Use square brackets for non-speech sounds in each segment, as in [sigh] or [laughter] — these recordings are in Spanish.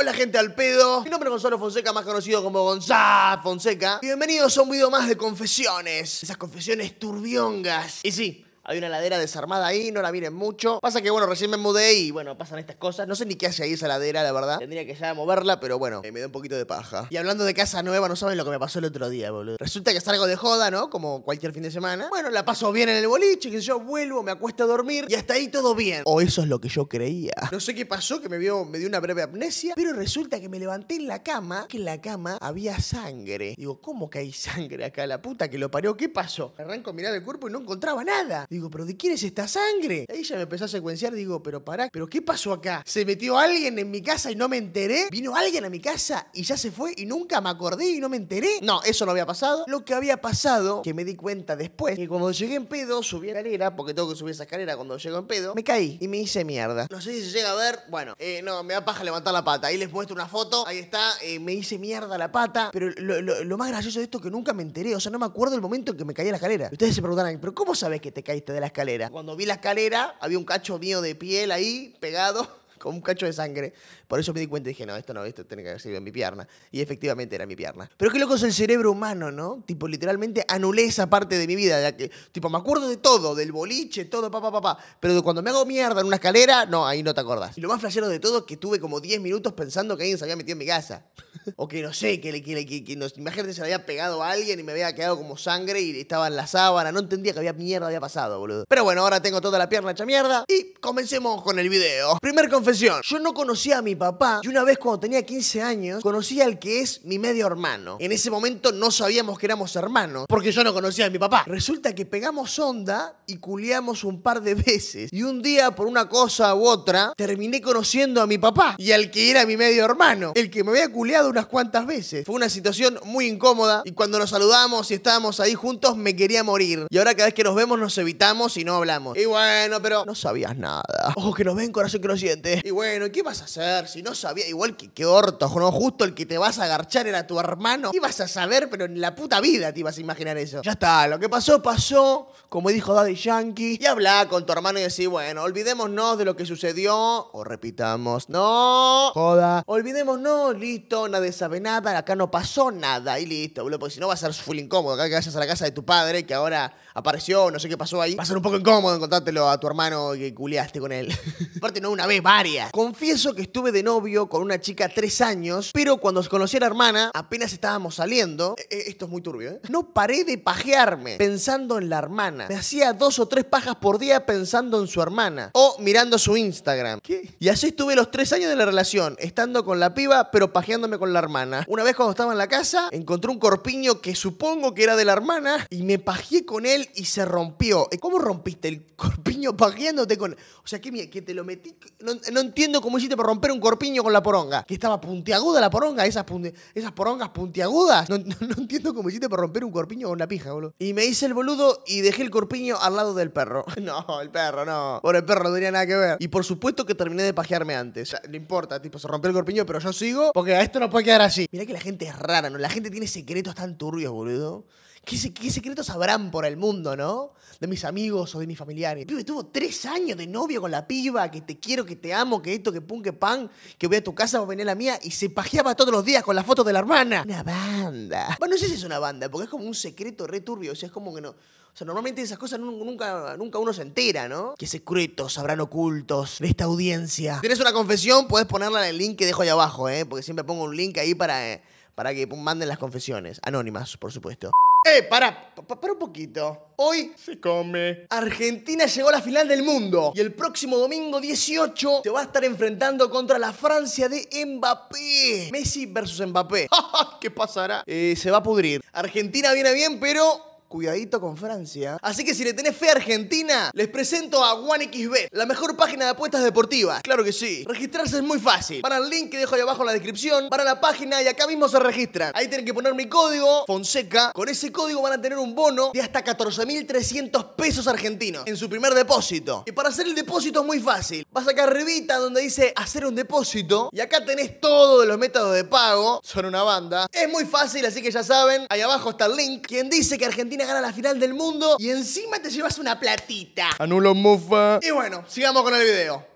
Hola gente al pedo, mi nombre es Gonzalo Fonseca, más conocido como Gonzalo Fonseca. Bienvenidos a un video más de confesiones, esas confesiones turbiongas. Y sí, hay una ladera desarmada ahí, no la miren mucho. Pasa que, bueno, recién me mudé y, bueno, pasan estas cosas. No sé ni qué hace ahí esa ladera, la verdad. Tendría que ya moverla, pero bueno, eh, me da un poquito de paja. Y hablando de casa nueva, no saben lo que me pasó el otro día, boludo. Resulta que salgo de joda, ¿no? Como cualquier fin de semana. Bueno, la paso bien en el boliche, que yo vuelvo, me acuesto a dormir y hasta ahí todo bien. O eso es lo que yo creía. No sé qué pasó, que me, vio, me dio una breve amnesia, pero resulta que me levanté en la cama, que en la cama había sangre. Digo, ¿cómo que hay sangre acá? La puta que lo parió, ¿qué pasó? Arranco a mirar el cuerpo y no encontraba nada. Digo, ¿pero de quién es esta sangre? Ahí ya me empezó a secuenciar, digo, pero pará, ¿pero qué pasó acá? ¿Se metió alguien en mi casa y no me enteré? ¿Vino alguien a mi casa y ya se fue y nunca me acordé y no me enteré? No, eso no había pasado. Lo que había pasado, que me di cuenta después, que cuando llegué en pedo, subí a la escalera, porque tengo que subir esa escalera cuando llego en pedo, me caí y me hice mierda. No sé si se llega a ver, bueno, eh, no, me da paja levantar la pata. Ahí les muestro una foto, ahí está, eh, me hice mierda la pata, pero lo, más gracioso de esto es que nunca me enteré, o sea, no me acuerdo el momento en que me caí de la escalera. Ustedes se preguntarán, ¿pero cómo sabes que te caíste de la escalera? Cuando vi la escalera, había un cacho mío de piel ahí, pegado, [laughs] con un cacho de sangre. Por eso me di cuenta y dije, no, esto no, esto tiene que haber sido en mi pierna. Y efectivamente era mi pierna. Pero qué loco es el cerebro humano, ¿no? Tipo, literalmente anulé esa parte de mi vida. ya que, tipo, me acuerdo de todo, del boliche, todo, papá, papá. Pero de cuando me hago mierda en una escalera, no, ahí no te acordás. Y lo más flashero de todo es que tuve como 10 minutos pensando que alguien se había metido en mi casa. [laughs] o que no sé, que, le- que, nos- imagínate se le había pegado a alguien y me había quedado como sangre y estaba en la sábana. No entendía que había mierda había pasado, boludo. Pero bueno, ahora tengo toda la pierna hecha mierda y comencemos con el video. Primer confesión. Yo no conocía a mi papá y una vez cuando tenía 15 años conocí al que es mi medio hermano. En ese momento no sabíamos que éramos hermanos porque yo no conocía a mi papá. Resulta que pegamos onda y culiamos un par de veces. Y un día, por una cosa u otra, terminé conociendo a mi papá y al que era mi medio hermano, el que me había culiado unas cuantas veces. Fue una situación muy incómoda y cuando nos saludamos y estábamos ahí juntos me quería morir. Y ahora cada vez que nos vemos nos evitamos y no hablamos. Y bueno, pero no sabías nada. Ojo que nos ven, corazón que no siente. Y bueno, ¿qué vas a hacer si no sabía? Igual que qué orto, ¿no? Justo el que te vas a agarchar era tu hermano. ¿Qué ibas a saber? Pero en la puta vida te ibas a imaginar eso. Ya está, lo que pasó, pasó. Como dijo Daddy Yankee. Y habla con tu hermano y decir, bueno, olvidémonos de lo que sucedió. O repitamos, no. Joda. Olvidémonos, listo, nadie sabe nada. Acá no pasó nada. Y listo, boludo. Porque si no va a ser full incómodo. Acá que vayas a la casa de tu padre, que ahora apareció, no sé qué pasó ahí. Va a ser un poco incómodo encontrártelo a tu hermano que culiaste con él. [laughs] Aparte, no una vez, varias. Confieso que estuve de novio con una chica tres años, pero cuando conocí a la hermana, apenas estábamos saliendo. eh, eh, esto es muy turbio, ¿eh? No paré de pajearme pensando en la hermana. Me hacía dos o tres pajas por día pensando en su hermana. O mirando su Instagram. ¿Qué? Y así estuve los tres años de la relación, estando con la piba, pero pajeándome con la hermana. Una vez cuando estaba en la casa, encontré un corpiño que supongo que era de la hermana y me pajeé con él y se rompió. Eh, ¿Cómo rompiste el [laughs] corpiño pajeándote con...? O sea, que, que te lo metí... No, no entiendo cómo hiciste para romper un corpiño con la poronga. Que estaba puntiaguda la poronga, esas, punti- esas porongas puntiagudas. No, no- no entiendo cómo hiciste para romper un corpiño con la pija, boludo. Y me hice el boludo y dejé el corpiño al lado del perro. [laughs] No, el perro, no. Por el perro no tenía nada que ver. Y por supuesto que terminé de pajearme antes. O sea, no importa, tipo, se rompió el corpiño, pero yo sigo porque a esto no puede quedar así. Mirá que la gente es rara, ¿no? La gente tiene secretos tan turbios, boludo. ¿Qué, se- qué secretos habrán por el mundo, no? De mis amigos o de mis familiares. El pibe tuvo tres años de novio con la piba, que te quiero, que te amo, que esto, que pum, que pan, que voy a tu casa, vos venís a la mía, y se pajeaba todos los días con las fotos de la hermana. Una banda. Bueno, no sé si es una banda, porque es como un secreto re turbio, o sea, es como que no... O sea, normalmente esas cosas nu- nunca, nunca uno se entera, ¿no? ¿Qué secretos habrán ocultos de esta audiencia? ¿Tienes una confesión? Puedes ponerla en el link que dejo ahí abajo, ¿eh? Porque siempre pongo un link ahí para, eh, para que manden las confesiones. Anónimas, por supuesto. ¡Eh, para! pa- Para un poquito. Hoy se come. Argentina llegó a la final del mundo. Y el próximo domingo 18 se va a estar enfrentando contra la Francia de Mbappé. Messi versus Mbappé. [laughs] ¿Qué pasará? Eh, se va a pudrir. Argentina viene bien, pero Cuidadito con Francia. Así que si le tenés fe a Argentina, les presento a OneXBet, la mejor página de apuestas deportivas. Claro que sí. Registrarse es muy fácil. Van al link que dejo ahí abajo en la descripción, van a la página y acá mismo se registran. Ahí tienen que poner mi código, Fonseca. Con ese código van a tener un bono de hasta 14.300 pesos argentinos en su primer depósito. Y para hacer el depósito es muy fácil. Vas acá arribita donde dice hacer un depósito y acá tenés todo de los métodos de pago. Son una banda. Es muy fácil, así que ya saben, ahí abajo está el link. Quien dice que Argentina gana la final del mundo y encima te llevas una platita. Anulo mufa. Y bueno, sigamos con el video.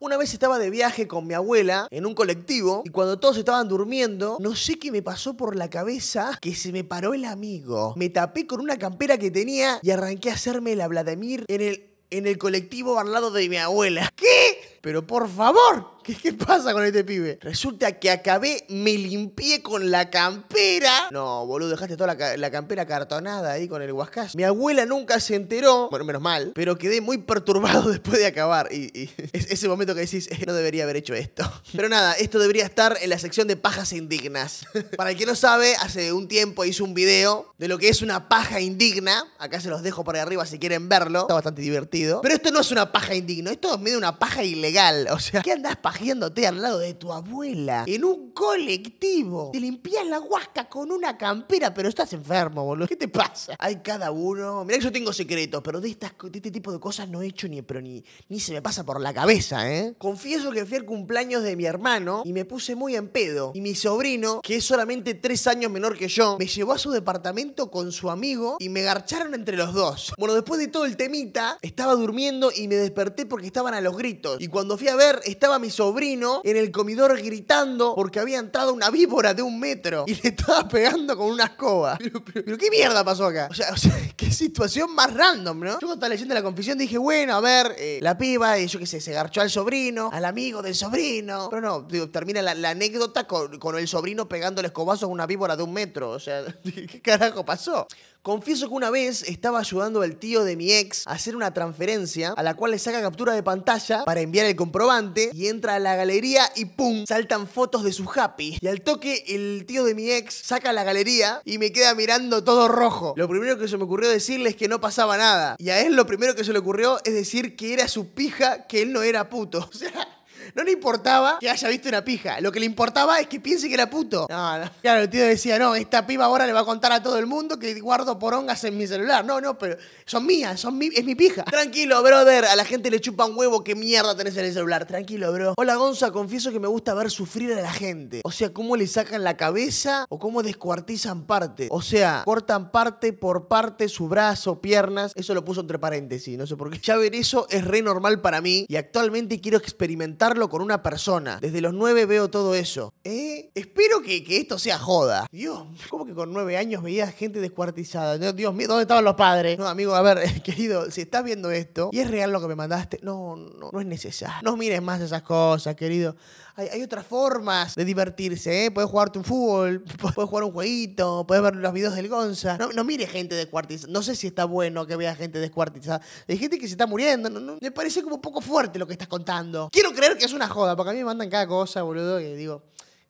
Una vez estaba de viaje con mi abuela en un colectivo y cuando todos estaban durmiendo, no sé qué me pasó por la cabeza que se me paró el amigo. Me tapé con una campera que tenía y arranqué a hacerme la Vladimir en el, en el colectivo al lado de mi abuela. ¿Qué? Pero por favor, ¿Qué, ¿Qué, pasa con este pibe? Resulta que acabé, me limpié con la campera. No, boludo, dejaste toda la, campera cartonada ahí con el huascas. Mi abuela nunca se enteró, bueno, menos mal, pero quedé muy perturbado [laughs] después de acabar. Y, [laughs] es ese momento que decís, eh, no debería haber hecho esto. [laughs] Pero nada, esto debería estar en la sección de pajas indignas. Para el que no sabe, hace un tiempo hice un video de lo que es una paja indigna. Acá se los dejo por ahí arriba si quieren verlo. Está bastante divertido. Pero esto no es una paja indigna, esto es medio una paja ilegal. O sea, ¿qué andás pajeándote al lado de tu abuela? En un colectivo. Te limpias la huasca con una campera, pero estás enfermo, boludo. ¿Qué te pasa? Hay cada uno. Mirá que yo tengo secretos, pero de, estas, de este tipo de cosas no he hecho ni, pero ni, ni se me pasa por la cabeza, ¿eh? Confieso que fui al cumpleaños de mi hermano y me puse muy en pedo. Y mi sobrino, que es solamente tres años menor que yo, me llevó a su departamento con su amigo y me garcharon entre los dos. Bueno, después de todo el temita, estaba durmiendo y me desperté porque estaban a los gritos. Y cuando fui a ver, estaba mi sobrino en el comedor gritando porque había entrado una víbora de un metro y le estaba pegando con una escoba. Pero, ¿qué mierda pasó acá? O sea, [laughs] qué situación más random, ¿no? Yo cuando estaba leyendo la confesión dije, bueno, a ver, eh, la piba, eh, yo qué sé, se garchó al sobrino, al amigo del sobrino. Pero no, termina la, la anécdota con, con el sobrino pegándole escobazos a una víbora de un metro. O sea, [laughs] ¿qué carajo pasó? Confieso que una vez estaba ayudando al tío de mi ex a hacer una transferencia a la cual le saca captura de pantalla para enviar el comprobante y entra a la galería y ¡pum! saltan fotos de su happy. Y al toque el tío de mi ex saca la galería y me queda mirando todo rojo. Lo primero que se me ocurrió decirle es que no pasaba nada. Y a él lo primero que se le ocurrió es decir que era su pija, que él no era puto. [laughs] O sea... No le importaba que haya visto una pija. Lo que le importaba es que piense que era puto. No, no. Claro, el tío decía, no, esta piba ahora le va a contar a todo el mundo que guardo porongas en mi celular. No, no, pero son mías, son mi, es mi pija. Tranquilo, brother. A la gente le chupa un huevo qué mierda tenés en el celular. Tranquilo, bro. Hola, Gonza. Confieso que me gusta ver sufrir a la gente. O sea, cómo le sacan la cabeza o cómo descuartizan parte. O sea, cortan parte por parte su brazo, piernas. Eso lo puso entre paréntesis, no sé por qué. Ya ver eso es re normal para mí y actualmente quiero experimentarlo con una persona. Desde los nueve veo todo eso. ¿Eh? Espero que, que esto sea joda. Dios, ¿cómo que con nueve años veía gente descuartizada? Dios mío, ¿dónde estaban los padres? No, amigo, a ver, [laughs] querido, si estás viendo esto y es real lo que me mandaste, no, no, no es necesario. No mires más esas cosas, querido. Hay, hay otras formas de divertirse, ¿eh? Puedes jugarte un fútbol, [laughs] puedes jugar un jueguito, puedes ver los videos del Gonza. No, no mires gente descuartizada. No sé si está bueno que veas gente descuartizada. Hay gente que se está muriendo. No, no, me parece como un poco fuerte lo que estás contando. Quiero creer que es una joda, porque a mí me mandan cada cosa, boludo, que digo,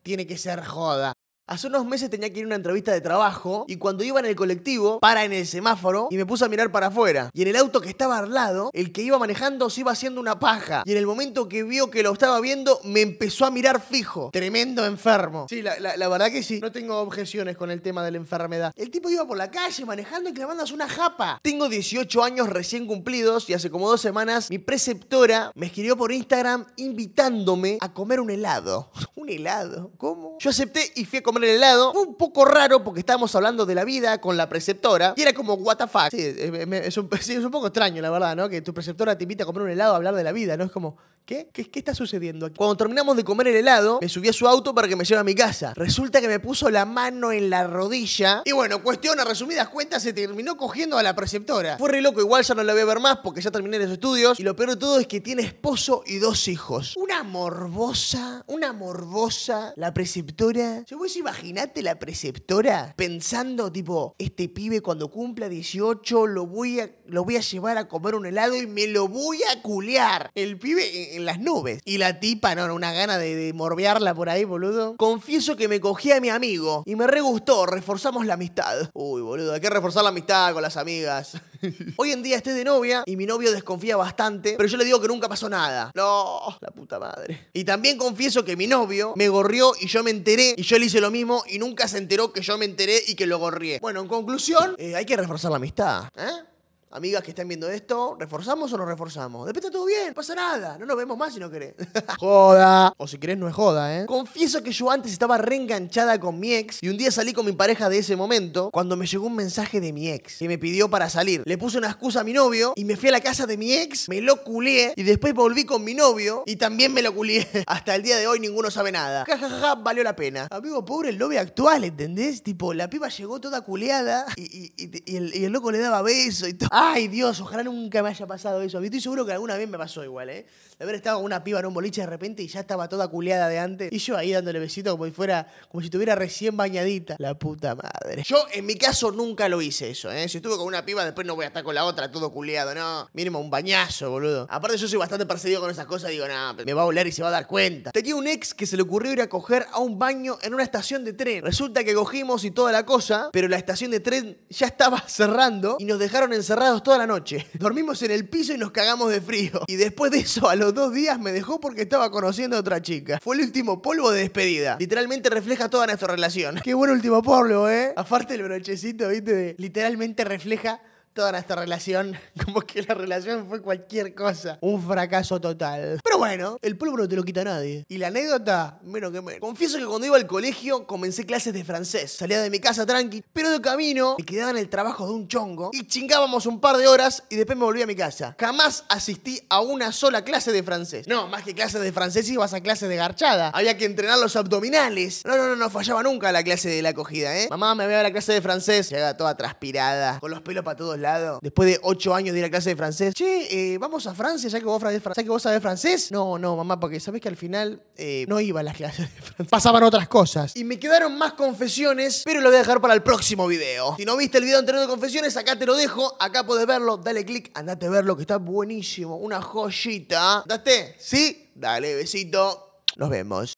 tiene que ser joda. Hace unos meses tenía que ir a una entrevista de trabajo y cuando iba en el colectivo, para en el semáforo y me puse a mirar para afuera. Y en el auto que estaba al lado, el que iba manejando se iba haciendo una paja. Y en el momento que vio que lo estaba viendo, me empezó a mirar fijo. Tremendo enfermo. Sí, la, la- la verdad que sí. No tengo objeciones con el tema de la enfermedad. El tipo iba por la calle manejando y clavándose una japa. Tengo 18 años recién cumplidos y hace como dos semanas mi preceptora me escribió por Instagram invitándome a comer un helado. [laughs] ¿Un helado? ¿Cómo? Yo acepté y fui a comer el helado. Fue un poco raro porque estábamos hablando de la vida con la preceptora y era como, what the fuck. Es, un, [laughs] sí, es un poco extraño, la verdad, ¿no? Que tu preceptora te invita a comer un helado a hablar de la vida, ¿no? Es como, ¿qué? ¿Qué, qué está sucediendo aquí? Cuando terminamos de comer el helado, me subí a su auto para que me lleve a mi casa. Resulta que me puso la mano en la rodilla y bueno, cuestión a resumidas cuentas, se terminó cogiendo a la preceptora. Fue re loco, igual ya no la voy a ver más porque ya terminé los estudios y lo peor de todo es que tiene esposo y dos hijos. Una morbosa, una morbosa, la preceptora. ¿Se vos imaginate la preceptora pensando tipo, este pibe cuando cumpla 18 lo voy a, lo voy a llevar a comer un helado y me lo voy a culear. El pibe en, las nubes. Y la tipa, no, no, una gana de, de morbearla por ahí, boludo. Confieso que me cogí a mi amigo y me re gustó, reforzamos la amistad. Uy, boludo, hay que reforzar la amistad con las amigas. [laughs] Hoy en día estoy de novia y mi novio desconfía bastante, pero yo le digo que nunca pasó nada. No, la puta madre. Y también confieso que mi novio me gorrió y yo me enteré y yo le hice lo mismo y nunca se enteró que yo me enteré y que lo gorrié. Bueno, en conclusión, eh, hay que reforzar la amistad. ¿Eh? Amigas que están viendo esto, ¿reforzamos o no reforzamos? Después todo bien, no pasa nada. No nos vemos más si no querés. [laughs] joda. O si querés, no es joda, ¿eh? Confieso que yo antes estaba reenganchada con mi ex y un día salí con mi pareja de ese momento cuando me llegó un mensaje de mi ex que me pidió para salir. Le puse una excusa a mi novio y me fui a la casa de mi ex, me lo culié y después volví con mi novio y también me lo culié. [laughs] Hasta el día de hoy ninguno sabe nada. Ja, ja, ja, ja, valió la pena. Amigo, pobre el novio actual, ¿entendés? Tipo, la piba llegó toda culeada y el loco le daba beso y todo. Ay, Dios, ojalá nunca me haya pasado eso. Estoy seguro que alguna vez me pasó igual, ¿eh? De haber estado con una piba en un boliche de repente y ya estaba toda culeada de antes. Y yo ahí dándole besito como si fuera, como si estuviera recién bañadita. La puta madre. Yo, en mi caso, nunca lo hice eso, ¿eh? Si estuve con una piba, después no voy a estar con la otra todo culeado, no. Mínimo un bañazo, boludo. Aparte, yo soy bastante perseguido con esas cosas. Digo, no, me va a oler y se va a dar cuenta. Tenía un ex que se le ocurrió ir a coger a un baño en una estación de tren. Resulta que cogimos y toda la cosa, pero la estación de tren ya estaba [laughs] cerrando y nos dejaron encerrados toda la noche. [laughs] Dormimos en el piso y nos cagamos de frío. Y después de eso, a los dos días me dejó porque estaba conociendo a otra chica. Fue el último polvo de despedida. Literalmente refleja toda nuestra relación. [laughs] Qué buen último polvo, ¿eh? Aparte el brochecito, ¿viste? Literalmente refleja toda nuestra relación, [laughs] como que la relación fue cualquier cosa. Un fracaso total. Pero bueno, el polvo no te lo quita nadie. Y la anécdota, menos que menos. Confieso que cuando iba al colegio comencé clases de francés. Salía de mi casa tranqui, pero de camino me quedaba en el trabajo de un chongo y chingábamos un par de horas y después me volví a mi casa. Jamás asistí a una sola clase de francés. No, más que clases de francés ibas a clases de garchada. Había que entrenar los abdominales. No, no, no, no fallaba nunca la clase de la acogida, ¿eh? Mamá me veía a la clase de francés, llegaba toda transpirada, con los pelos para todos lados. Después de ocho años de ir a clase de francés, che, eh, vamos a Francia, ya que vos, ya que vos sabés francés. No, no, mamá, porque sabés que al final eh, no iba a las [laughs] clases de francés. Pasaban otras cosas. Y me quedaron más confesiones, pero lo voy a dejar para el próximo video. Si no viste el video anterior de confesiones, acá te lo dejo. Acá podés verlo. Dale click, andate a verlo, que está buenísimo. Una joyita. ¿Daste? ¿Sí? Dale, besito. Nos vemos.